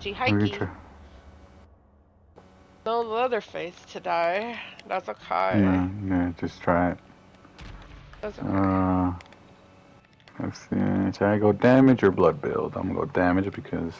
Itchy Let me hikey. try- No Leatherface today. That's okay. Yeah, yeah, just try it. That's okay. Uh, let's see. Should I go damage or blood build? I'm gonna go damage because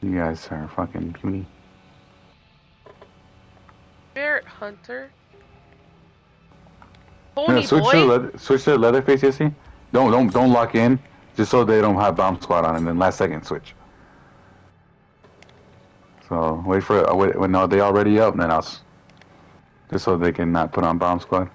you guys are fucking puny. Spirit Hunter. Yeah, switch boy. to leather, switch to Leatherface, Jesse. Don't don't don't lock in, just so they don't have bomb squad on, and then last second switch. So wait for uh, wait, wait no they already up, then I'll just so they can not put on bomb squad.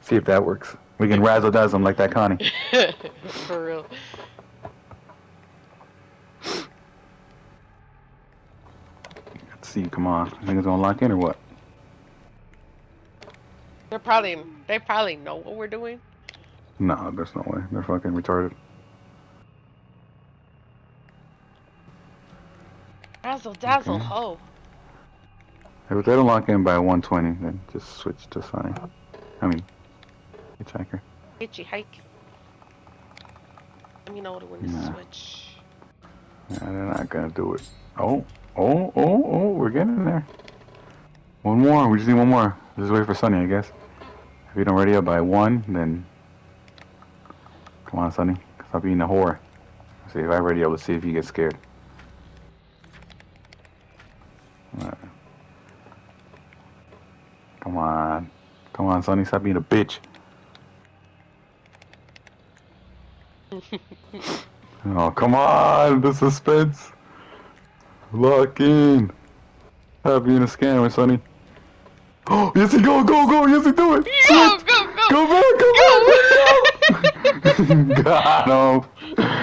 See if that works. We can razzle dazzle them like that, Connie. For real. Let's see, come on, niggas gonna lock in or what? They're probably they probably know what we're doing. No, there's no way. They're fucking retarded. Razzle dazzle Okay. ho. If they don't lock in by 120, then just switch to Sunny. I mean, hitchhiker. Itchy hike. Let me know when to Nah. switch. Yeah, they're not gonna do it. Oh, oh, oh, oh, we're getting there. One more. We just need one more. Just wait for Sonny, I guess. If you don't ready up by one, then come on, Sonny. Stop being a whore. See if I ready up. Let's see if you get scared. Come on, come on, Sonny, Stop being a bitch. Oh, come on, the suspense. Lock in. Stop being a scammer, Sonny. Oh, yes, he go, go, go, yes, he do it. Go, go, go! Go back, go back. Got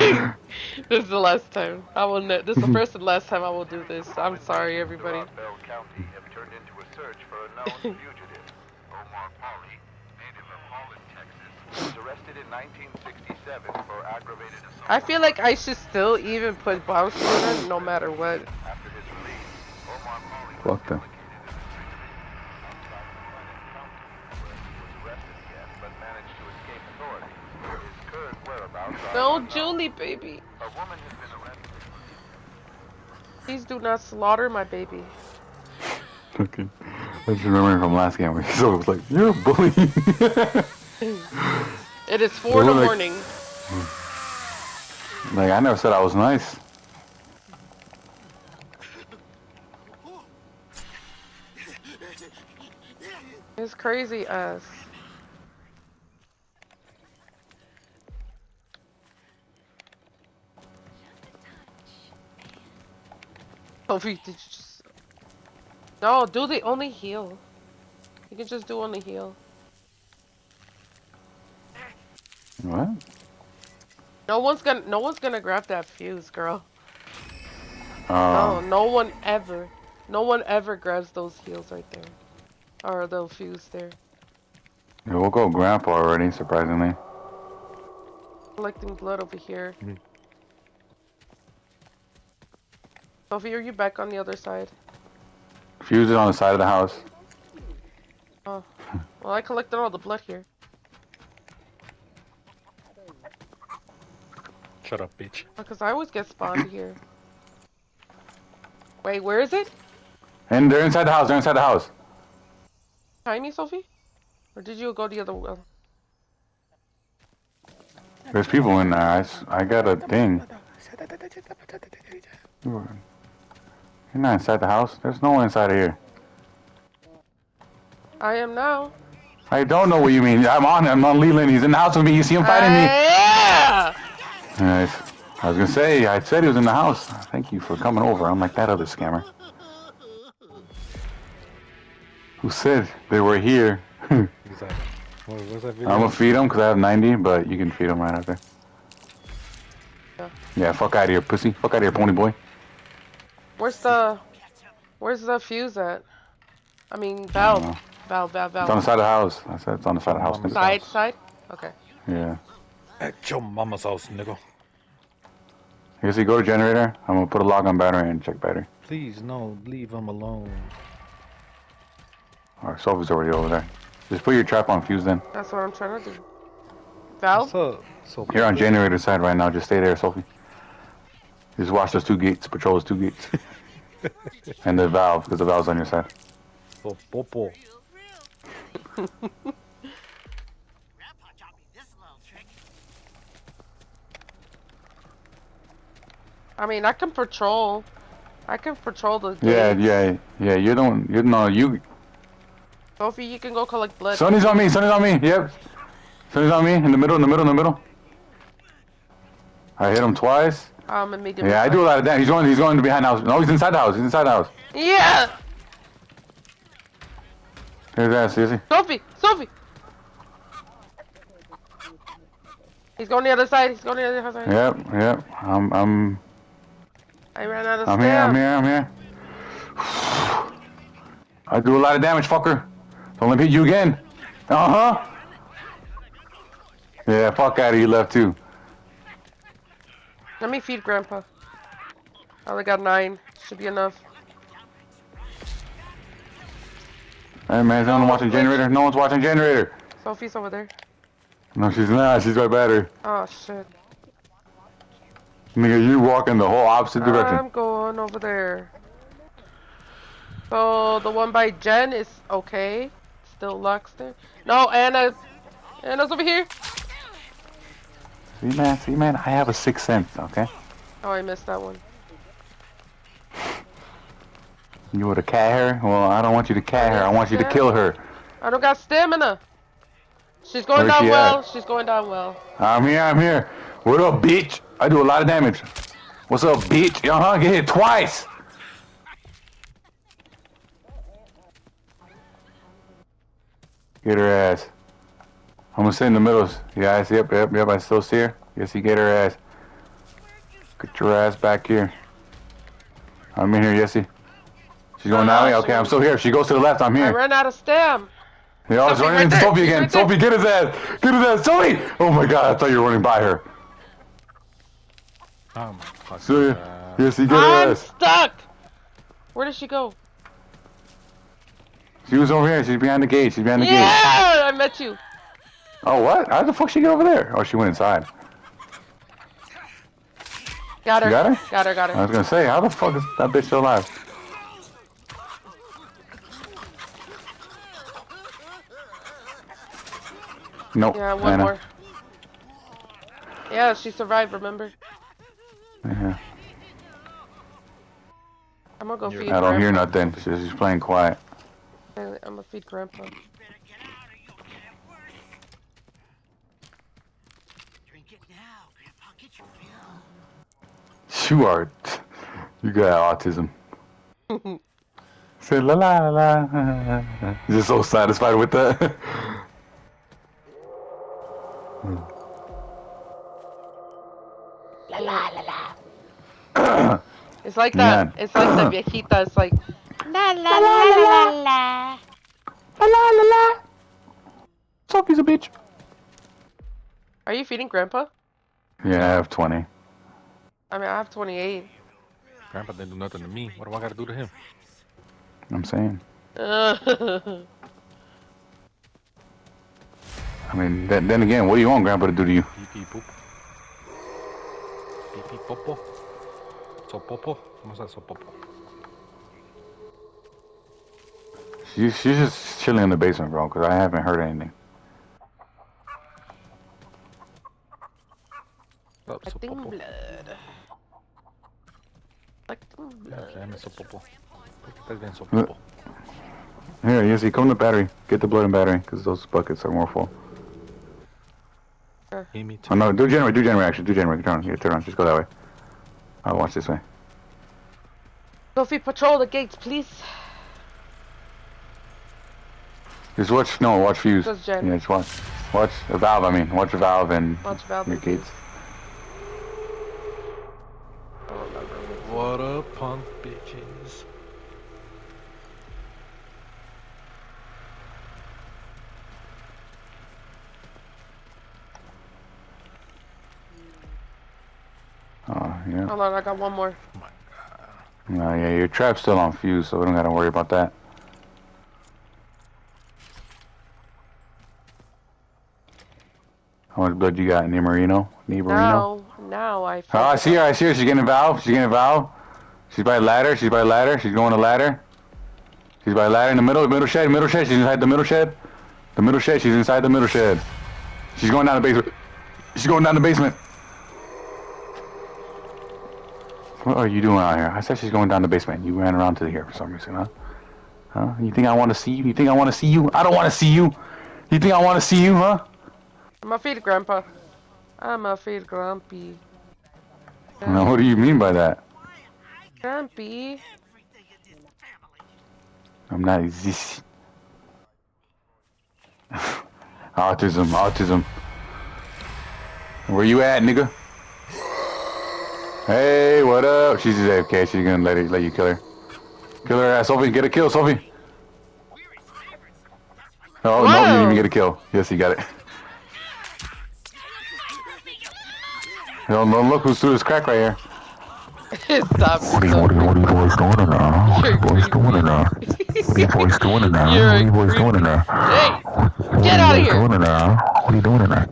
him. This is the last time. I will. Ne- this is the mm-hmm. first and last time I will do this. I'm sorry, everybody. Bell County have turned into a search for a known fugitive. Omar Pauly, native of Holland, Texas, was arrested in 1967 for aggravated assault. I feel like I should still even put bomb squad on, no matter what. After his release, Omar Pauly was Fuck them. relocated in a secret prison outside of Planet County, where he was arrested again, but managed to escape authorities. His current whereabouts are No. Julie, baby. A woman has been arrested. Please do not slaughter my baby. Okay. I just remember from last game where so was like, you're a bully. It is four in the like- morning. like, I never said I was nice. It's crazy ass. Sophie, did you just... No, do the only heal. You can just do only heal. What? No one's gonna, no one's gonna grab that fuse, girl. No, Uh, no one ever, no one ever grabs those heals right there, or the fuse there. yeah, we'll go grandpa already, surprisingly. Collecting blood over here. Mm. Sophie, are you back on the other side? Fuse is on the side of the house. Oh, well, I collected all the blood here. Shut up, bitch. Because I always get spawned here. Wait, where is it? And they're inside the house, they're inside the house. Behind me, Sophie? Or did you go the other way? There's people in there. I, I got a thing. You're not inside the house. There's no one inside of here. I am now. I don't know what you mean. I'm on I'm on Leland. He's in the house with me. You see him fighting me? Yeah! Nice. I was gonna say, I said he was in the house. Thank you for coming over. I'm like that other scammer. Who said they were here? I'm Exactly. What was that gonna feed him because I have 90, but you can feed him right after. Yeah. Yeah, fuck out of here, pussy. Fuck out of here, pony boy. Where's the, where's the fuse at? I mean, valve. know. Valve, valve, It's on the side of the house. I said it's on the side of the house. nigga. Side, side? Okay. Yeah. At your mama's house, nigga. I guess you go to generator. I'm gonna put a log on battery and check battery. Please, no, leave him alone. Alright, Sophie's already over there. Just put your trap on fuse then. That's what I'm trying to do. Valve? What's up? So You're on generator side right now. Just stay there, Sophie. Just watch those two gates. Patrol those two gates. and the valve, because the valve's on your side. So popo. Grandpa taught me this little trick. I mean, I can patrol. I can patrol the Yeah, gates. yeah, yeah. You don't. You no. You. Sophie, you can go collect blood. Sonny's on me. Sonny's on me. Yep. Sonny's on me. In the middle. In the middle. In the middle. I hit him twice. Um, and medium. Yeah, I do a lot of damage. He's going. He's going to behind the house. No, he's inside the house. He's inside the house. Yeah, Here's that. See, see. Sophie, Sophie. He's going the other side. He's going the other side. Yep. Yep. I'm. I'm. I ran out of I'm here. I'm here. I'm here. I do a lot of damage, fucker. Don't let me hit you again. Uh huh. Yeah. Fuck out of you. Left too. Let me feed Grandpa. I only got nine. Should be enough. Hey man, no one watching generator? No one's watching generator. Sophie's over there. No, she's not. She's right by her. Oh shit. Nigga, you walking the whole opposite direction. I'm going over there. So the one by Jen is okay. Still locks there. No, Ana. Ana's over here. See, man, see, man, I have a sixth sense, okay? Oh, I missed that one. You would have cat her? Well, I don't want you to cat her. I want you to kill her. I don't got stamina. She's going Where's down she well. at? She's going down well. I'm here, I'm here. What up, bitch? I do a lot of damage. What's up, bitch? Uh-huh, get hit twice. Get her ass. I'm gonna sit in the middle. You guys, yep, yep, yep, I still see her. Yes, you get her ass. Get your ass back here. I'm in here, Yessie. She's going that Uh, way? Okay, I'm still here. If she goes to the left, I'm here. I ran out of stam. Yeah, I was Sophie, running right into there. Sophie again. right. Sophie, get his ass. Get his ass. Sophie! Oh my god, I thought you were running by her. Oh my fucking So, god. yes, you get her I'm ass. stuck. Where did she go? She was over here. She's behind the gate. She's behind the gate. Yeah, I met you. Oh, what? How the fuck she get over there? Oh, she went inside. Got her. You got her? Got her. Got her. I was gonna say, how the fuck is that bitch still alive? Nope. Yeah, one Ana. more. Yeah, she survived. Remember? Yeah. I'm gonna go You're- feed. I don't hear nothing. She's, she's playing quiet. I'm gonna feed Grandpa. Fill. You are. You got autism. Say la la la. You're just so satisfied with that. La la la la. it's like that. Yeah. It's like that viejita. It's like La la la la la. La la la la. Sophie's a bitch. Are you feeding Grandpa? Yeah, I have 20. I mean, I have 28. Grandpa didn't do nothing to me. What do I gotta do to him? I'm saying. I mean, then, then again, what do you want Grandpa to do to you? Pee pee poop. Pee pee popo. So popo. ¿Cómo se so popo? She, she's just chilling in the basement, bro, because I haven't heard anything. So Collecting popo. blood. Collecting blood. Okay, dame so popo. ¿Por qué estás so Uh. Here, Yossi, come to the battery. Get the blood and battery, because those buckets are more full. Hey, me too. Oh, no, do generate, do generate, actually, do generate. Turn on, yeah, turn on. Just go that way. I'll watch this way. Sophie, patrol the gates, please. Just watch, no, watch fuse. Does Jen. Yeah, just watch. Watch the valve, I mean. Watch the valve and Watch valve your and gates. What up, punk bitches? Oh, yeah. Hold on, I got one more. No, oh, yeah, your trap's still on fuse, so we don't gotta worry about that. How much blood you got, Nemarino? Nemarino? Now, Now I. Oh, I see her. I see her. She's getting a valve. She's getting a valve. She's by ladder. She's by ladder. She's going to ladder. She's by ladder in the middle. Middle shed. Middle shed. She's inside the middle shed. The middle shed. She's inside the middle shed. She's going down the basement. She's going down the basement. What are you doing out here? I said she's going down the basement. You ran around to here for some reason, huh? Huh? You think I want to see you? You think I want to see you? I don't want to see you. You think I want to see you, huh? I'm a feed grandpa. I'm a feed grumpy. Now, what do you mean by that? Grumpy. Everything in this family. I'm not this. autism, autism. Where you at, nigga? Hey, what up? She's just AFK. She's gonna let it, let you kill her. Kill her ass, Sophie. Get a kill, Sophie. Oh no, you didn't even get a kill. Yes, you got it. No, no, look who's through this crack right here. Stop. What are you, what are what are you boys doing in there? What are you boys doing in there? What are you boys doing in there? What are you boys doing in there? Hey, Get outta you here. doing in there? What are you doing in there?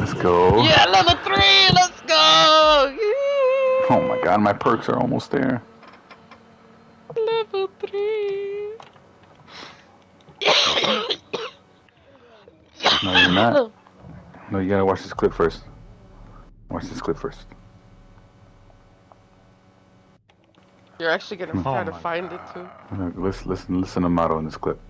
Let's go. yeah, level three. Let's go. Yeah. Oh my god, my perks are almost there. Level three. No, you're not. No, you gotta watch this clip first. Watch this clip first. You're actually gonna hmm. Oh try to my find it too. Look, Listen, listen, listen to Mato in this clip.